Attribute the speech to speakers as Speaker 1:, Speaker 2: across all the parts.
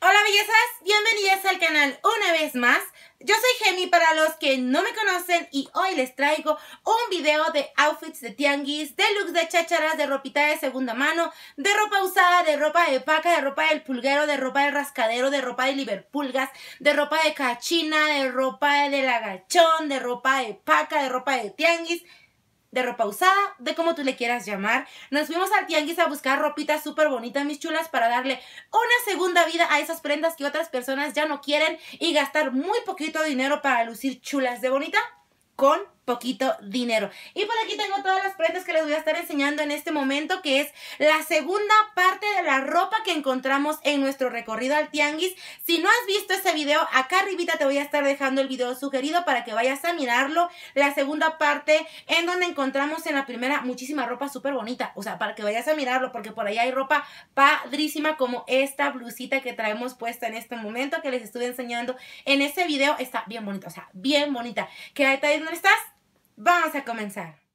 Speaker 1: Hola bellezas, bienvenidas al canal una vez más. Yo soy Gemi para los que no me conocen y hoy les traigo un video de outfits de tianguis, de looks de chacharas, de ropita de segunda mano, de ropa usada, de ropa de paca, de ropa del pulguero, de ropa del rascadero, de ropa de Liverpulgas, de ropa de cachina, de ropa del agachón, de ropa de paca, de ropa de tianguis de ropa usada, de como tú le quieras llamar. Nos fuimos al tianguis a buscar ropita súper bonita, mis chulas, para darle una segunda vida a esas prendas que otras personas ya no quieren y gastar muy poquito dinero para lucir chulas de bonita con poquito dinero. Y por aquí tengo todas las prendas que les voy a estar enseñando en este momento, que es la segunda parte de la ropa que encontramos en nuestro recorrido al tianguis. Si no has visto ese video, acá arribita te voy a estar dejando el video sugerido para que vayas a mirarlo. La segunda parte en donde encontramos en la primera muchísima ropa súper bonita. O sea, para que vayas a mirarlo, porque por ahí hay ropa padrísima como esta blusita que traemos puesta en este momento que les estuve enseñando en ese video. Está bien bonita, o sea, bien bonita. Quédate ahí donde estás Vamos a comenzar.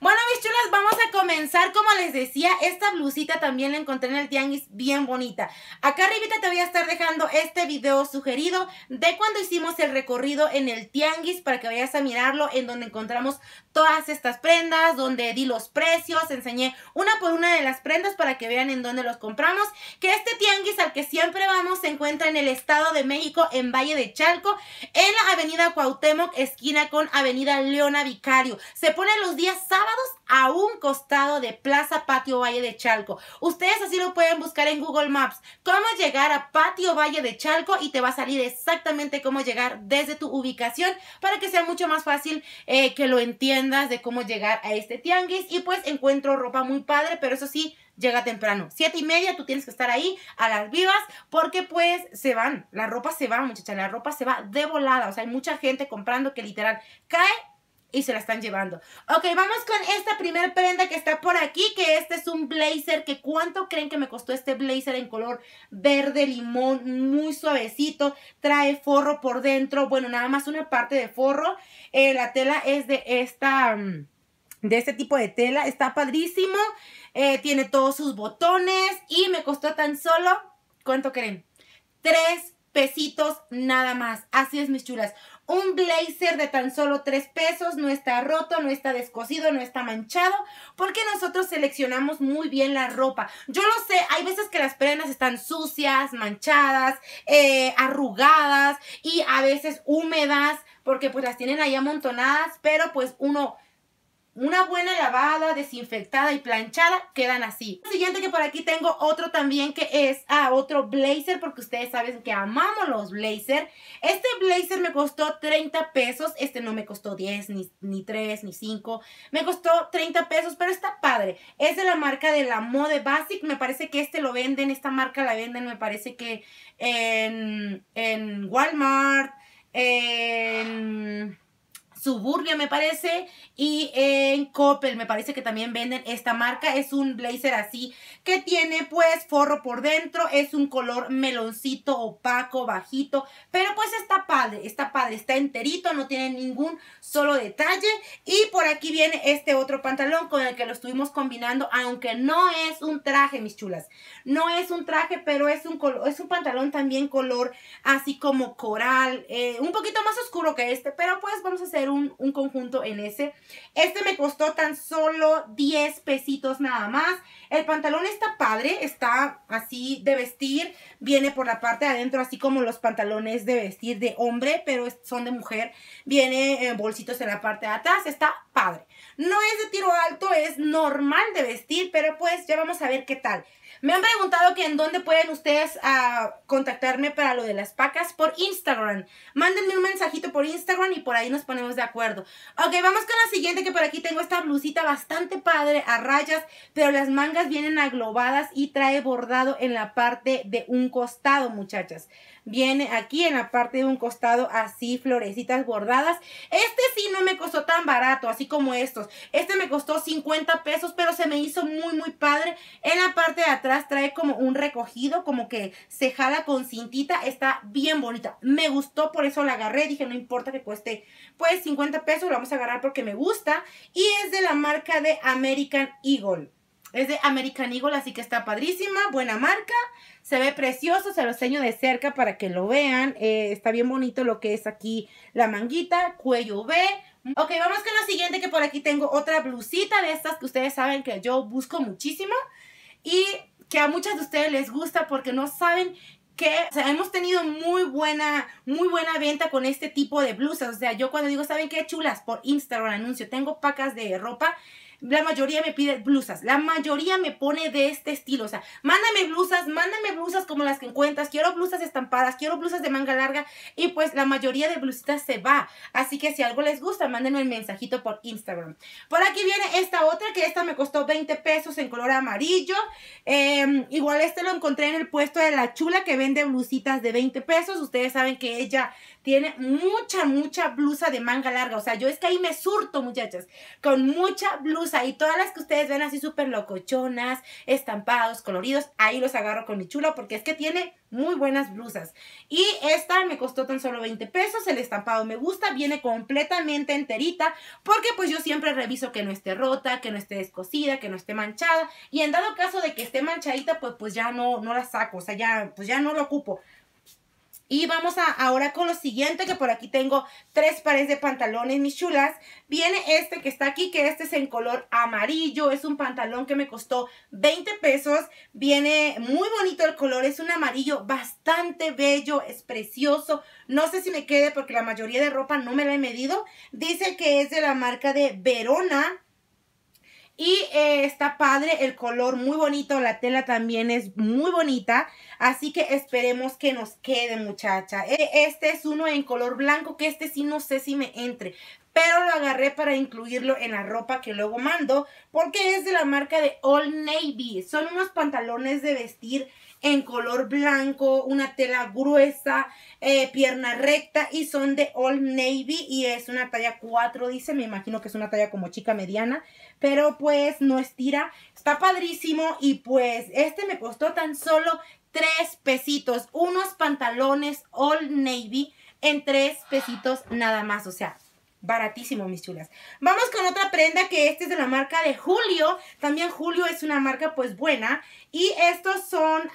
Speaker 1: Bueno, mis chulas, vamos a comenzar. Como les decía, esta blusita también la encontré en el tianguis bien bonita. Acá arribita te voy a estar dejando este video sugerido de cuando hicimos el recorrido en el tianguis para que vayas a mirarlo en donde encontramos todas estas prendas, donde di los precios, enseñé una por una de las prendas para que vean en dónde los compramos. Que este tianguis al que siempre vamos se encuentra en el Estado de México, en Valle de Chalco, en la avenida Cuauhtémoc, esquina con avenida Leona Vicario. Se pone los días sábados a un costado de Plaza Patio Valle de Chalco. Ustedes así lo pueden buscar en Google Maps. Cómo llegar a Patio Valle de Chalco y te va a salir exactamente cómo llegar desde tu ubicación para que sea mucho más fácil eh, que lo entiendas de cómo llegar a este tianguis. Y pues encuentro ropa muy padre, pero eso sí, llega temprano. Siete y media, tú tienes que estar ahí a las vivas porque pues se van, la ropa se va, muchacha, la ropa se va de volada. O sea, hay mucha gente comprando que literal cae y se la están llevando. Ok, vamos con esta primera prenda que está por aquí, que este es un blazer, que cuánto creen que me costó este blazer en color verde limón, muy suavecito, trae forro por dentro, bueno, nada más una parte de forro, eh, la tela es de esta, mm, de este tipo de tela, está padrísimo, eh, tiene todos sus botones y me costó tan solo, ¿cuánto creen? Tres pesitos nada más. Así es, mis chulas. Un blazer de tan solo tres pesos, no está roto, no está descosido, no está manchado, porque nosotros seleccionamos muy bien la ropa. Yo lo sé, hay veces que las prendas están sucias, manchadas, eh, arrugadas y a veces húmedas, porque pues las tienen ahí amontonadas, pero pues uno una buena lavada, desinfectada y planchada, quedan así. Siguiente que por aquí tengo otro también que es, ah, otro blazer, porque ustedes saben que amamos los blazer. Este blazer me costó 30 pesos, este no me costó 10, ni, ni 3, ni 5. Me costó 30 pesos, pero está padre. Es de la marca de la Mode Basic, me parece que este lo venden, esta marca la venden, me parece que en, en Walmart, en... Suburbia me parece y en Coppel me parece que también venden esta marca. Es un blazer así que tiene pues forro por dentro. Es un color meloncito, opaco, bajito. Pero pues está padre, está padre, está enterito, no tiene ningún solo detalle. Y por aquí viene este otro pantalón con el que lo estuvimos combinando. Aunque no es un traje, mis chulas. No es un traje, pero es un, es un pantalón también color así como coral. Eh, un poquito más oscuro que este, pero pues vamos a hacer un, conjunto en ese. Este me costó tan solo 10 pesitos nada más. El pantalón está padre, está así de vestir. Viene por la parte de adentro, así como los pantalones de vestir de hombre, pero son de mujer. Viene en bolsitos en la parte de atrás, está padre. No es de tiro alto, es normal de vestir, pero pues ya vamos a ver qué tal. Me han preguntado que en dónde pueden ustedes uh, contactarme para lo de las pacas por Instagram. Mándenme un mensajito por Instagram y por ahí nos ponemos de acuerdo. Ok, vamos con la siguiente que por aquí tengo esta blusita bastante padre a rayas, pero las mangas vienen aglobadas y trae bordado en la parte de un costado, muchachas. Viene aquí en la parte de un costado así florecitas bordadas. Este sí no me costó tan barato, así como estos. Este me costó 50 pesos, pero se me hizo muy, muy padre. En la parte de atrás trae como un recogido, como que se jala con cintita. Está bien bonita. Me gustó, por eso la agarré. Dije, no importa que cueste pues 50 pesos, lo vamos a agarrar porque me gusta. Y es de la marca de American Eagle. Es de American Eagle, así que está padrísima, buena marca. Se ve precioso, se lo enseño de cerca para que lo vean. Eh, está bien bonito lo que es aquí la manguita, cuello V. Ok, vamos con lo siguiente que por aquí tengo otra blusita de estas que ustedes saben que yo busco muchísimo. Y que a muchas de ustedes les gusta porque no saben que o sea, hemos tenido muy buena, muy buena venta con este tipo de blusas. O sea, yo cuando digo, ¿saben qué chulas? Por Instagram anuncio, tengo pacas de ropa la mayoría me pide blusas, la mayoría me pone de este estilo, o sea, mándame blusas, mándame blusas como las que encuentras, quiero blusas estampadas, quiero blusas de manga larga y pues la mayoría de blusitas se va, así que si algo les gusta, mándenme el mensajito por Instagram. Por aquí viene esta otra, que esta me costó 20 pesos en color amarillo, em, igual este lo encontré en el puesto de la chula que vende blusitas de 20 pesos, ustedes saben que ella tiene mucha, mucha blusa de manga larga. O sea, yo es que ahí me surto, muchachas, con mucha blusa. Y todas las que ustedes ven así súper locochonas, estampados, coloridos, ahí los agarro con mi chulo porque es que tiene muy buenas blusas. Y esta me costó tan solo 20 pesos. El estampado me gusta, viene completamente enterita porque pues yo siempre reviso que no esté rota, que no esté descosida, que no esté manchada. Y en dado caso de que esté manchadita, pues, pues ya no, no la saco. O sea, ya, pues ya no lo ocupo. Y vamos a, ahora con lo siguiente, que por aquí tengo tres pares de pantalones, mis chulas. Viene este que está aquí, que este es en color amarillo. Es un pantalón que me costó 20 pesos. Viene muy bonito el color, es un amarillo bastante bello, es precioso. No sé si me quede porque la mayoría de ropa no me la he medido. Dice que es de la marca de Verona. Y eh, está padre, el color muy bonito, la tela también es muy bonita. Así que esperemos que nos quede, muchacha. E, este es uno en color blanco, que este sí no sé si me entre. Pero lo agarré para incluirlo en la ropa que luego mando. Porque es de la marca de All Navy. Son unos pantalones de vestir en color blanco, una tela gruesa, eh, pierna recta y son de All Navy y es una talla 4, dice, me imagino que es una talla como chica mediana, pero pues no estira, está padrísimo y pues este me costó tan solo 3 pesitos, unos pantalones All Navy en 3 pesitos nada más, o sea, Baratísimo, mis chulas. Vamos con otra prenda que este es de la marca de Julio. También Julio es una marca pues buena. Y estos son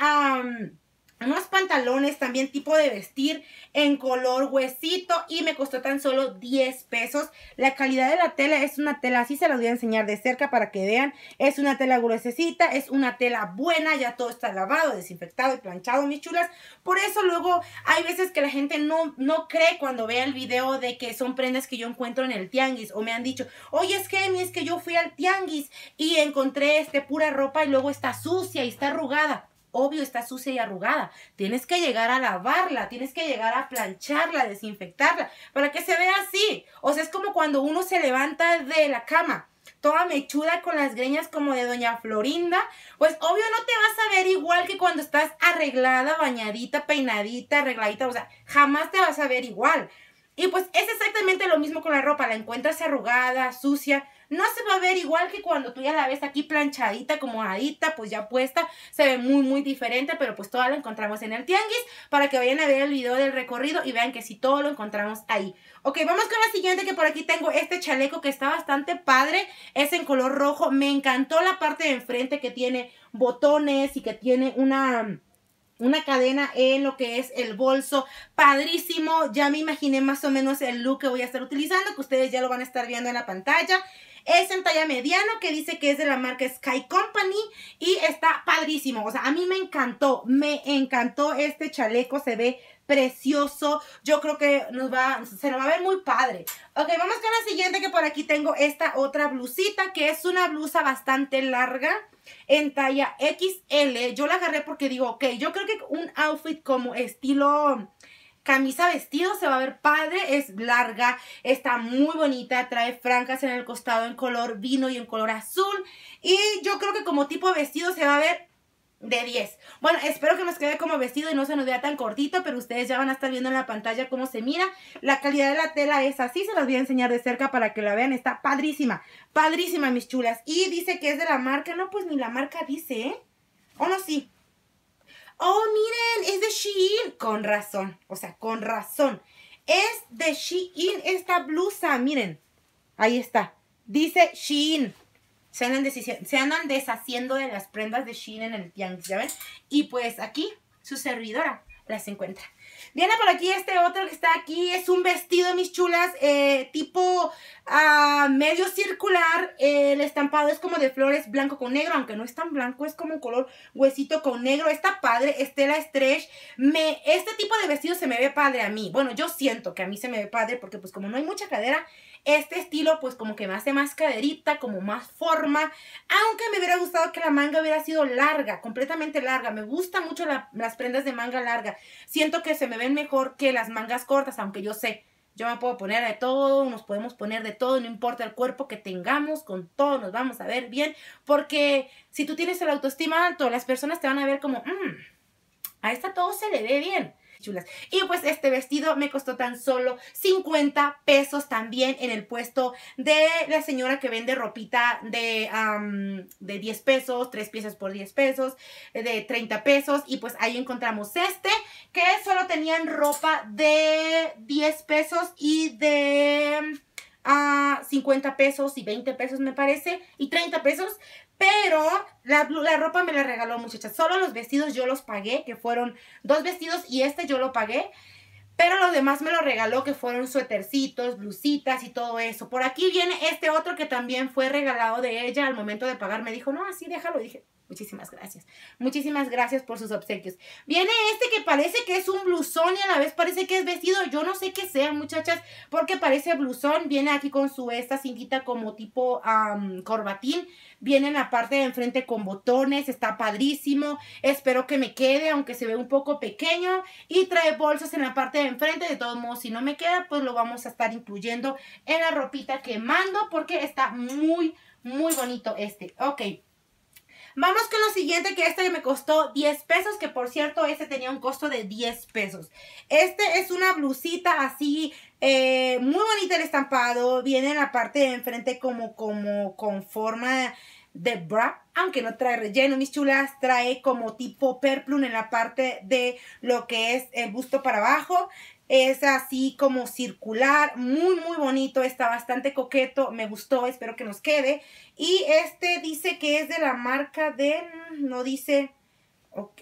Speaker 1: unos pantalones también tipo de vestir en color huesito y me costó tan solo 10 pesos. La calidad de la tela es una tela, así se las voy a enseñar de cerca para que vean. Es una tela gruesecita, es una tela buena, ya todo está lavado, desinfectado y planchado, mis chulas. Por eso luego hay veces que la gente no, no cree cuando ve el video de que son prendas que yo encuentro en el tianguis o me han dicho, oye, es que es que yo fui al tianguis y encontré este pura ropa y luego está sucia y está arrugada obvio está sucia y arrugada. Tienes que llegar a lavarla, tienes que llegar a plancharla, desinfectarla, para que se vea así. O sea, es como cuando uno se levanta de la cama toda mechuda con las greñas como de doña Florinda, pues obvio no te vas a ver igual que cuando estás arreglada, bañadita, peinadita, arregladita, o sea, jamás te vas a ver igual. Y pues es exactamente lo mismo con la ropa, la encuentras arrugada, sucia, no se va a ver igual que cuando tú ya la ves aquí planchadita, como adita, pues ya puesta, se ve muy muy diferente, pero pues todo lo encontramos en el tianguis para que vayan a ver el video del recorrido y vean que sí todo lo encontramos ahí. Ok, vamos con la siguiente que por aquí tengo este chaleco que está bastante padre, es en color rojo, me encantó la parte de enfrente que tiene botones y que tiene una una cadena en lo que es el bolso, padrísimo, ya me imaginé más o menos el look que voy a estar utilizando, que ustedes ya lo van a estar viendo en la pantalla, es en talla mediano que dice que es de la marca Sky Company y está padrísimo. O sea, a mí me encantó, me encantó este chaleco, se ve precioso. Yo creo que nos va, se nos va a ver muy padre. Ok, vamos con la siguiente que por aquí tengo esta otra blusita que es una blusa bastante larga en talla XL. Yo la agarré porque digo, ok, yo creo que un outfit como estilo camisa vestido se va a ver padre, es larga, está muy bonita, trae francas en el costado en color vino y en color azul y yo creo que como tipo vestido se va a ver de 10. Bueno, espero que nos quede como vestido y no se nos vea tan cortito, pero ustedes ya van a estar viendo en la pantalla cómo se mira. La calidad de la tela es así, se las voy a enseñar de cerca para que la vean. Está padrísima, padrísima, mis chulas. Y dice que es de la marca, no, pues ni la marca dice, ¿eh? ¿O no, sí? Oh, miren, es de Shein. Con razón, o sea, con razón. Es de Shein esta blusa, miren. Ahí está. Dice Shein. se andan, deshaciendo de las prendas de Shein en el tianguis, ¿ya ven? Y pues aquí su servidora las encuentra. Viene por aquí este otro que está aquí. Es un vestido, mis chulas, eh, tipo uh, medio circular. el estampado es como de flores blanco con negro, aunque no es tan blanco, es como un color huesito con negro. Está padre, Estela Stretch. Me, este tipo de vestido se me ve padre a mí. Bueno, yo siento que a mí se me ve padre porque pues como no hay mucha cadera, este estilo pues como que me hace más caderita, como más forma. Aunque me hubiera gustado que la manga hubiera sido larga, completamente larga. Me gustan mucho las prendas de manga larga. Siento que se me ven mejor que las mangas cortas, aunque yo sé, yo me puedo poner de todo, nos podemos poner de todo, no importa el cuerpo que tengamos, con todo nos vamos a ver bien. Porque si tú tienes el autoestima alto, las personas te van a ver como, mmm, a esta todo se le ve bien chulas. Y pues este vestido me costó tan solo 50 pesos también en el puesto de la señora que vende ropita de, de 10 pesos, 3 piezas por 10 pesos, de 30 pesos. Y pues ahí encontramos este, que solo tenían ropa de 10 pesos y de a 50 pesos y 20 pesos me parece, y 30 pesos, pero la, la, ropa me la regaló muchachas, solo los vestidos yo los pagué, que fueron dos vestidos y este yo lo pagué, pero los demás me lo regaló, que fueron suétercitos, blusitas y todo eso. Por aquí viene este otro que también fue regalado de ella al momento de pagar, me dijo, no, así déjalo, dije, Muchísimas gracias. Muchísimas gracias por sus obsequios. Viene este que parece que es un blusón y a la vez parece que es vestido. Yo no sé qué sea, muchachas, porque parece blusón. Viene aquí con su esta cintita como tipo corbatín. Viene en la parte de enfrente con botones. Está padrísimo. Espero que me quede, aunque se ve un poco pequeño. Y trae bolsas en la parte de enfrente. De todos modos, si no me queda, pues lo vamos a estar incluyendo en la ropita que mando porque está muy, muy bonito este. Ok. Vamos con lo siguiente, que este me costó 10 pesos, que por cierto, este tenía un costo de 10 pesos. Este es una blusita así, eh, muy bonita el estampado. Viene en la parte de enfrente como, como con forma de bra, aunque no trae relleno, mis chulas, trae como tipo perplum en la parte de lo que es el busto para abajo. Es así como circular, muy muy bonito, está bastante coqueto, me gustó, espero que nos quede. Y este dice que es de la marca de, no dice,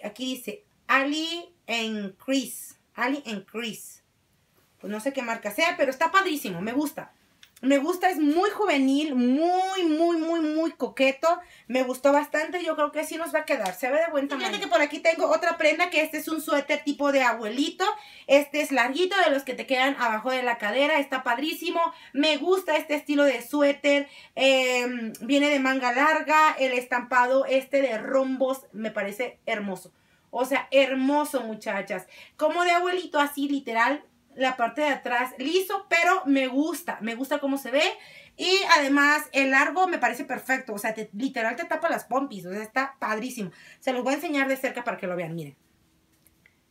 Speaker 1: aquí dice Ali en Chris, Ali en Chris. Pues no sé qué marca sea, pero está padrísimo, me gusta. Me gusta, es muy juvenil, muy, muy, muy, muy coqueto. Me gustó bastante, yo creo que sí nos va a quedar. Se ve de buen tamaño. Fíjate que por aquí tengo otra prenda, que este es un suéter tipo de abuelito. Este es larguito, de los que te quedan abajo de la cadera. Está padrísimo. Me gusta este estilo de suéter. Em, viene de manga larga. El estampado este de rombos me parece hermoso. O sea, hermoso, muchachas. Como de abuelito, así literal, la parte de atrás liso, pero me gusta, me gusta cómo se ve. Y además el largo me parece perfecto, o sea, literal te tapa las pompis, o sea, está padrísimo. Se los voy a enseñar de cerca para que lo vean, miren.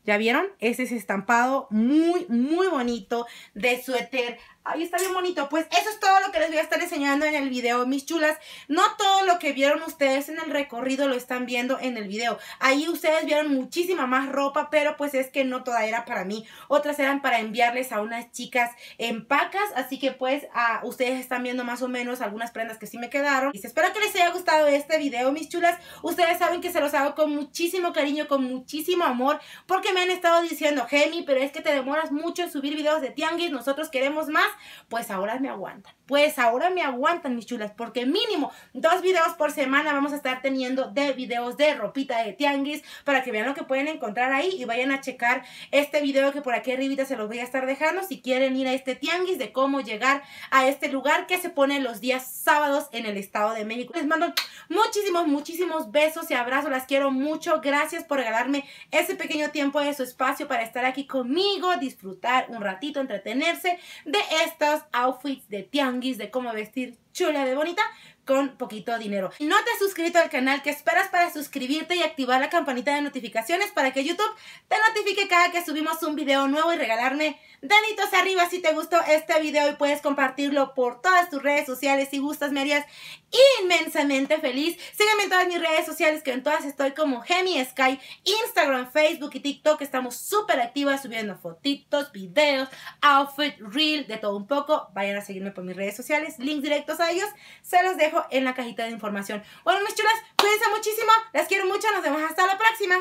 Speaker 1: ¿Ya vieron? Ese es estampado muy, muy bonito de suéter Ahí está bien bonito. Pues eso es todo lo que les voy a estar enseñando en el video, mis chulas. No todo lo que vieron ustedes en el recorrido lo están viendo en el video. Ahí ustedes vieron muchísima más ropa, pero pues es que no toda era para mí. Otras eran para enviarles a unas chicas en pacas. Así que pues ustedes están viendo más o menos algunas prendas que sí me quedaron. Y espero que les haya gustado este video, mis chulas. Ustedes saben que se los hago con muchísimo cariño, con muchísimo amor. Porque me han estado diciendo, Gemi, pero es que te demoras mucho en subir videos de tianguis. Nosotros queremos más pues ahora me aguantan. Pues ahora me aguantan, mis chulas, porque mínimo dos videos por semana vamos a estar teniendo de videos de ropita de tianguis para que vean lo que pueden encontrar ahí y vayan a checar este video que por aquí arribita se los voy a estar dejando si quieren ir a este tianguis de cómo llegar a este lugar que se pone los días sábados en el Estado de México. Les mando muchísimos, muchísimos besos y abrazos, las quiero mucho. Gracias por regalarme ese pequeño tiempo de su espacio para estar aquí conmigo, disfrutar un ratito, entretenerse de estos outfits de tianguis, de cómo vestir chula de bonita con poquito dinero. No te has suscrito al canal, ¿qué esperas para suscribirte y activar la campanita de notificaciones para que YouTube te notifique cada que subimos un video nuevo y regalarme deditos arriba si te gustó este video y puedes compartirlo por todas tus redes sociales si gustas, me harías inmensamente feliz. Sígueme en todas mis redes sociales que en todas estoy como Gemi Sky, Instagram, Facebook y TikTok. Estamos súper activas subiendo fotitos, videos, outfit, reel, de todo un poco. Vayan a seguirme por mis redes sociales, links directos a ellos, se los dejo en la cajita de información. Bueno, mis chulas, cuídense muchísimo, las quiero mucho, nos vemos hasta la próxima.